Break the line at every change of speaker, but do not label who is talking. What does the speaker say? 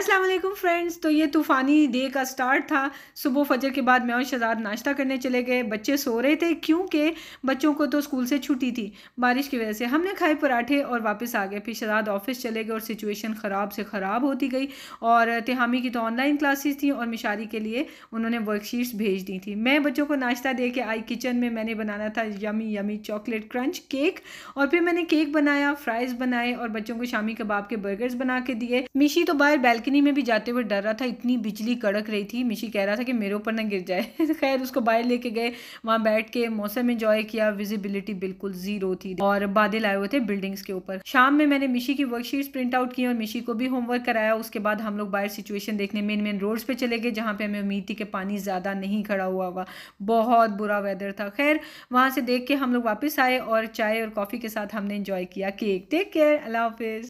अस्सलाम वालेकुम फ्रेंड्स। तो ये तूफ़ानी डे का स्टार्ट था। सुबह फजर के बाद मैं और शहजाद नाश्ता करने चले गए। बच्चे सो रहे थे क्योंकि बच्चों को तो स्कूल से छुट्टी थी। बारिश की वजह से हमने खाए पराठे और वापस आ गए। फिर शहजाद ऑफ़िस चले गए और सिचुएशन ख़राब से ख़राब होती गई और तिहामी की तो ऑनलाइन क्लासेस थी और मिशारी के लिए उन्होंने वर्कशीट्स भेज दी थी। मैं बच्चों को नाश्ता दे के आई किचन में। मैंने बनाना था yummy yummy chocolate crunch cake और फिर मैंने केक बनाया, फ्राइज़ बनाए और बच्चों को शामी कबाब के बर्गर्स बना के दिए। मिशी तो बाहर बैल्कनी में भी जाते हुए डर रहा था, इतनी बिजली कड़क रही थी। मिशी कह रहा था कि मेरे ऊपर ना गिर जाए। खैर, उसको बाहर लेके गए। वहाँ बैठ के मौसम इंजॉय किया। विजिबिलिटी बिल्कुल ज़ीरो थी और बादल आए हुए थे बिल्डिंग्स के ऊपर। शाम में मैंने मिशी की वर्कशीट प्रिंट आउट की और मिशी को भी होमवर्क कराया। उसके बाद हम लोग बाहर सिचुएशन देखने मेन मेन रोड्स पे चले गए, जहाँ पे हमें उम्मीद थी कि पानी ज़्यादा नहीं खड़ा हुआ होगा। बहुत बुरा वेदर था। खैर, वहाँ से देख के हम लोग वापस आए और चाय और कॉफ़ी के साथ हमने इंजॉय किया। केक टेक केयर अल्लाह हाफिज़।